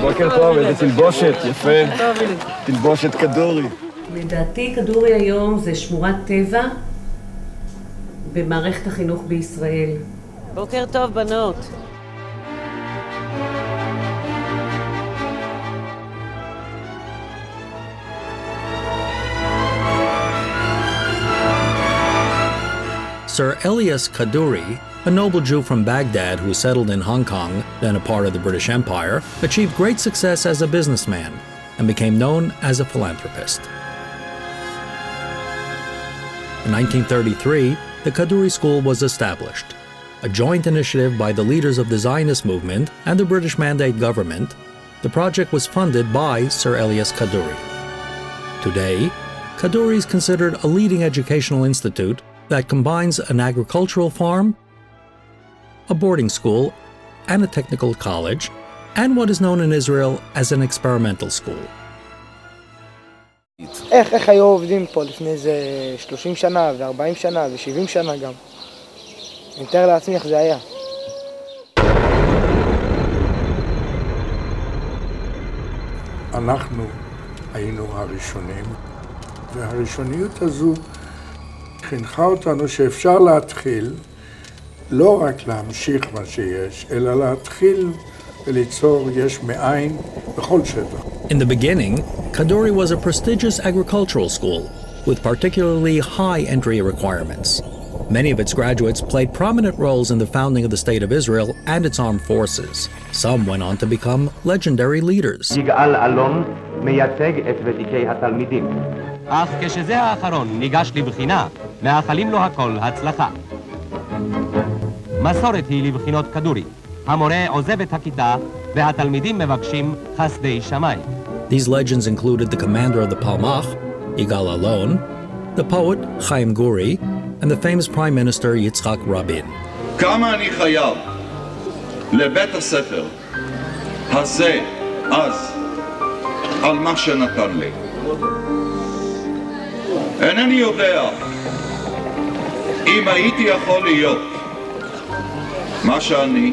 בוקר טוב, איזה תלבושת, יפה. תלבושת כדורי. לדעתי כדורי היום זה שמורת טבע במערכת החינוך בישראל. בוקר טוב, בנות. Sir Elias Kaduri, a noble Jew from Baghdad who settled in Hong Kong, then a part of the British Empire, achieved great success as a businessman and became known as a philanthropist. In 1933, the Kadoorie School was established, a joint initiative by the leaders of the Zionist movement and the British Mandate government. The project was funded by Sir Elias Kadoorie. Today, Kadoorie is considered a leading educational institute that combines an agricultural farm, a boarding school, and a technical college, and what is known in Israel as an experimental school. איך, איך היו עובדים פה לפני איזה 30 שנה ו-40 שנה ו-70 שנה גם. אני מתאר לעצמי איך זה היה. אנחנו היינו הראשונים, והראשוניות הזו חינכה אותנו שאפשר להתחיל, לא רק להמשיך מה שיש, אלא להתחיל וליצור יש מאין בכל שטח. In the beginning, Kadoorie was a prestigious agricultural school with particularly high entry requirements. Many of its graduates played prominent roles in the founding of the State of Israel and its armed forces. Some went on to become legendary leaders. יגאל אלון מייצג את ותיקי התלמידים. אך כשזה האחרון ניגש לבחינה, מאחלים לו הכל הצלחה. מסורת היא לבחינות כדורי. המורה עוזב את הכיתה והתלמידים מבקשים חסדי שמיים. These legends included the commander of the Palmach, Igal Allon, the poet Chaim Guri, and the famous prime minister Yitzhak Rabin. כמה אני חייב לבית הספר הזה אז על מה שנתן לי. אינני יודע אם הייתי יכול להיות מה שאני,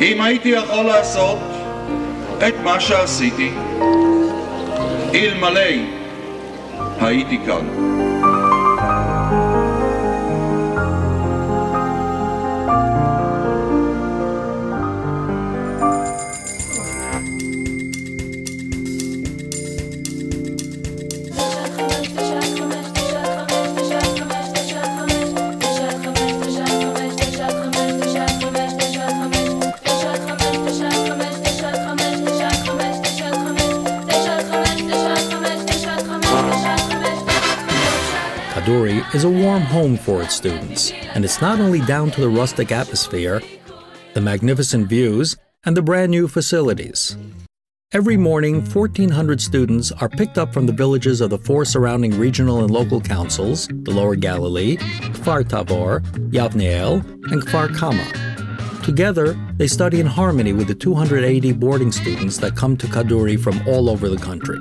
אם הייתי יכול לעשות את מה שעשיתי, אלמלא הייתי כאן. Is a warm home for its students, and it's not only down to the rustic atmosphere, the magnificent views, and the brand new facilities. Every morning, 1,400 students are picked up from the villages of the four surrounding regional and local councils the Lower Galilee, Kfar Tabor, Yavneel, and Kfar Kama. Together, they study in harmony with the 280 boarding students that come to Kadoorie from all over the country.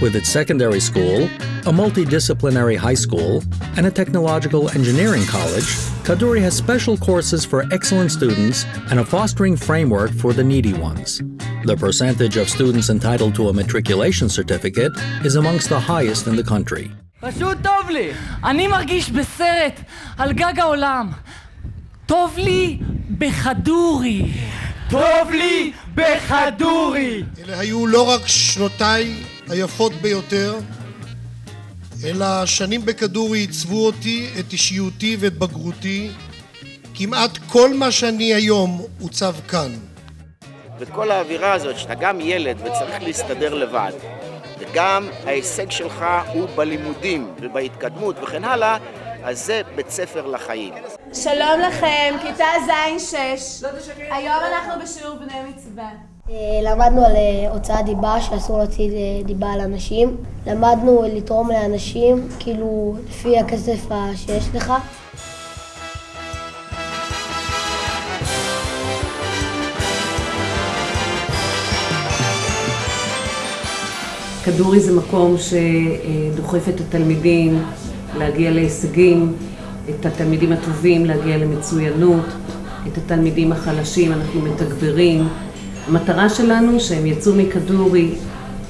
with its secondary school, a multidisciplinary high school, and a technological engineering college, Kadoorie has special courses for excellent students and a fostering framework for the needy ones. The percentage of students entitled to a matriculation certificate is amongst the highest in the country. בכדורי. אלה היו לא רק שנותיי היפות ביותר, אלא השנים בכדורי עיצבו אותי, את אישיותי ואת בגרותי. כמעט כל מה שאני היום עוצב כאן. וכל האווירה הזאת, שאתה גם ילד וצריך להסתדר לבד, וגם ההישג שלך הוא בלימודים ובהתקדמות וכן הלאה, אז זה בית ספר לחיים. שלום לכם, כיתה ז'-6. היום אנחנו בשיעור בני מצווה. למדנו על הוצאת דיבה, שאסור להוציא דיבה על אנשים. למדנו לתרום לאנשים, כאילו, לפי הכסף שיש לך. כדורי זה מקום שדוחף את התלמידים להגיע להישגים, את התלמידים הטובים להגיע למצוינות, את התלמידים החלשים אנחנו מתגברים. המטרה שלנו שהם יצאו מכדורי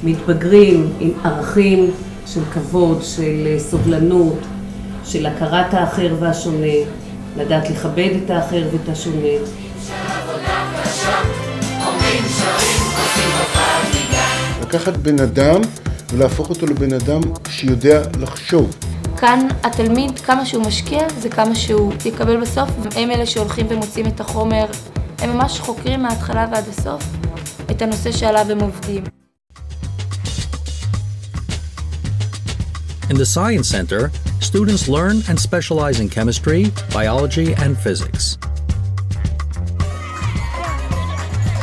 מתבגרים עם ערכים של כבוד, של סובלנות, של הכרת האחר והשונה, לדעת לכבד את האחר ואת השונה. לקחת בן אדם ולהפוך אותו לבן אדם שיודע לחשוב. כאן התלמיד, כמה שהוא משקיע, זה כמה שהוא יקבל בסוף. הם אלה שהולכים ומוצאים את החומר, הם ממש חוקרים מההתחלה ועד הסוף את הנושא שעליו הם עובדים. In the Science Center, students learn and specialize in chemistry, biology, and physics.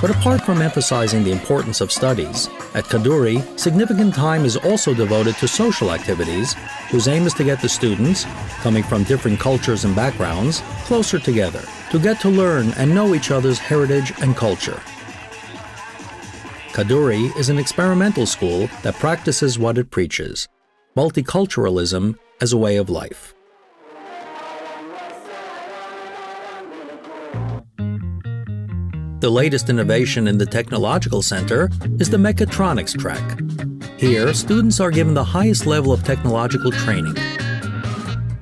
But apart from emphasizing the importance of studies, at Kadoorie, significant time is also devoted to social activities whose aim is to get the students, coming from different cultures and backgrounds, closer together, to get to learn and know each other's heritage and culture. Kadoorie is an experimental school that practices what it preaches multiculturalism as a way of life. The latest innovation in the Technological Center is the Mechatronics track. Here, students are given the highest level of technological training.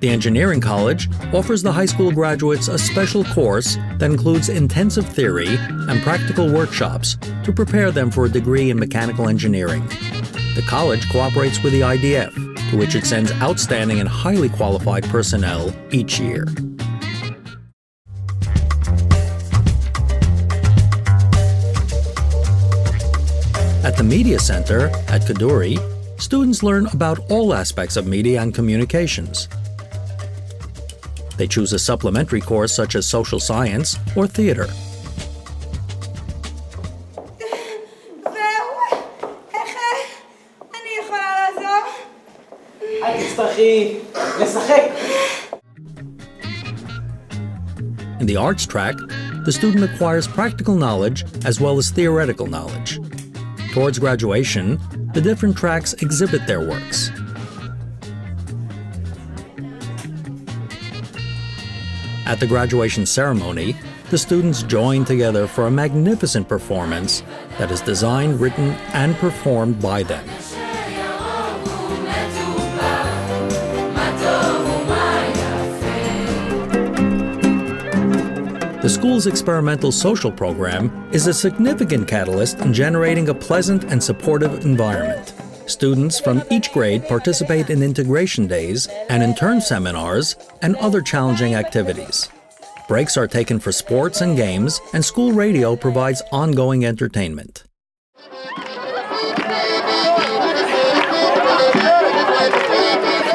The Engineering College offers the high school graduates a special course that includes intensive theory and practical workshops to prepare them for a degree in mechanical engineering. The college cooperates with the IDF, to which it sends outstanding and highly qualified personnel each year. At the Media Center at Kadoorie, students learn about all aspects of media and communications. They choose a supplementary course such as social science or theater. In the arts track, the student acquires practical knowledge as well as theoretical knowledge. Towards graduation, the different tracks exhibit their works. At the graduation ceremony, the students join together for a magnificent performance that is designed, written, and performed by them. The school's experimental social program is a significant catalyst in generating a pleasant and supportive environment. Students from each grade participate in integration days and intern seminars and other challenging activities. Breaks are taken for sports and games, and school radio provides ongoing entertainment.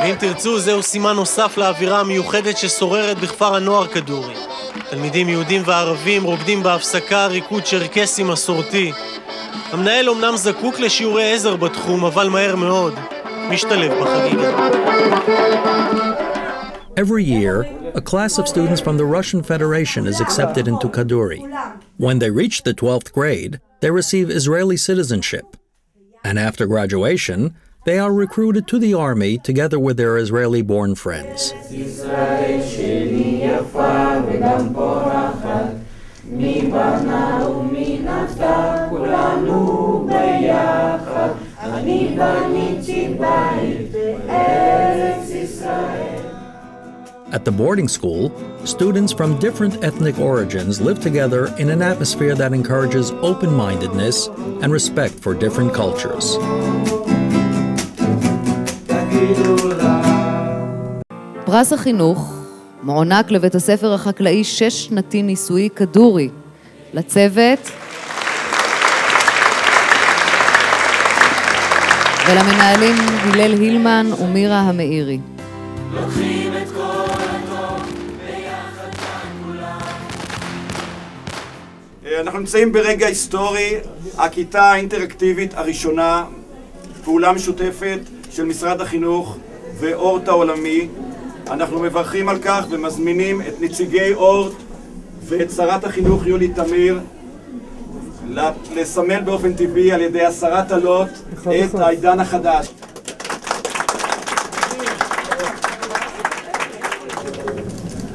ואם תרצו, זהו סימן נוסף לאווירה המיוחדת ששוררת בכפר הנוער כדורי. תלמידים יהודים וערבים רוקדים בהפסקה ריקוד צ'רקסי מסורתי. המנהל אמנם זקוק לשיעורי עזר בתחום, אבל מהר מאוד משתלב בחגיגה. Every year, a class of students from the Russian Federation is accepted into Kadoorie. When they reach the 12th grade, they receive Israeli citizenship. And after graduation, they are recruited to the army together with their Israeli born friends. At the boarding school, students from different ethnic origins live together in an atmosphere that encourages open mindedness and respect for different cultures. פרס החינוך מוענק לבית הספר החקלאי שש-שנתי ניסויי כדורי. לצוות ולמנהלים הלל הילמן ומירה המאירי. אנחנו נמצאים ברגע היסטורי, הכיתה האינטראקטיבית הראשונה, פעולה משותפת של משרד החינוך ואורט העולמי. אנחנו מברכים על כך ומזמינים את נציגי אורט ואת שרת החינוך יולי תמיר לסמל באופן טבעי על ידי הסרת אלות את העידן החדש.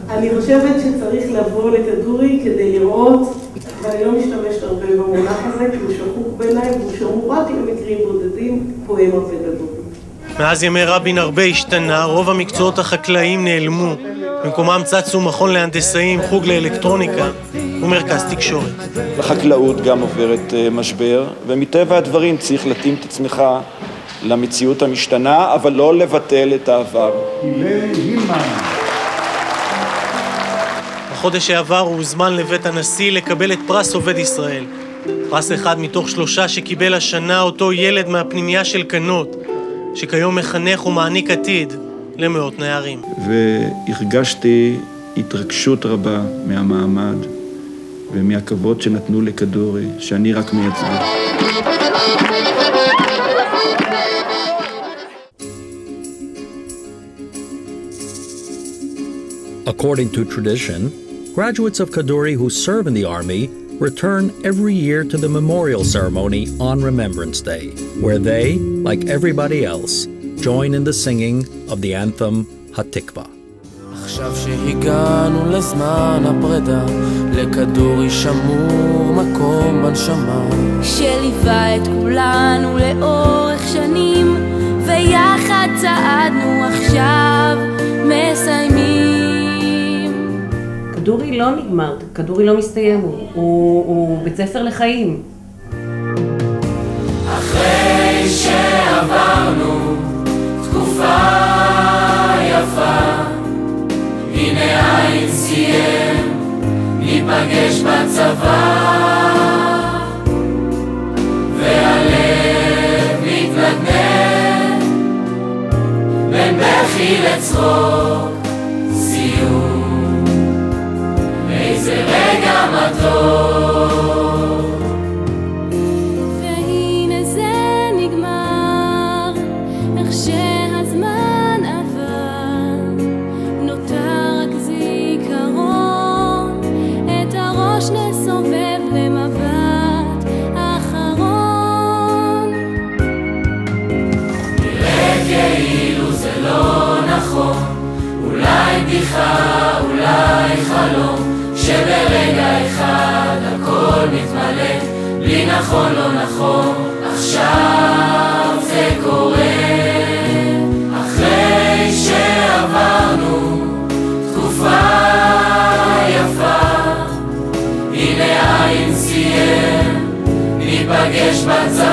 אני חושבת שצריך לבוא לכדורי כדי לראות, ואני לא משתמשת הרבה במונח הזה, כי הוא שחוק בעיניי, והוא שמור רק למקרים בודדים, פואמה פדגוגית. מאז ימי רבין הרבה השתנה, רוב המקצועות החקלאיים נעלמו. במקומם צצו מכון להנדסאים, חוג לאלקטרוניקה ומרכז תקשורת. החקלאות גם עוברת אה, משבר, ומטבע הדברים צריך להתאים את עצמך למציאות המשתנה, אבל לא לבטל את העבר. בחודש שעבר הוא הוזמן לבית הנשיא לקבל את פרס עובד ישראל. פרס אחד מתוך שלושה שקיבל השנה אותו ילד מהפנימייה של כנות, שכיום מחנך ומעניק עתיד למאות נערים. והרגשתי התרגשות רבה מהמעמד ומהכבוד שנתנו לכדורי, שאני רק מייצגו. According to tradition, graduates of Kaduri who serve in the Army return every year to the memorial ceremony on Remembrance Day, where they, like everybody else, join in the singing of the anthem Hatikva. עכשיו שהגענו לזמן הפרידה, לכדורי שמור מקום בנשמה. שליווה את כולנו לאורך שנים, ויחד צעדנו עכשיו, מסיימים. כדורי לא נגמר, כדורי לא מסתיים, הוא, הוא, הוא בית ספר לחיים. אחרי שעברנו תקופה יפה, הנה העין סיים, ניפגש בצבא, והלב מתנדנד, בין בכי לצחוק, בדיחה, אולי חלום, שברגע אחד הכל מתמלא, בלי נכון לא נכון, עכשיו זה קורה. אחרי שעברנו תקופה יפה, הנה העין סיים, ניפגש בצבא.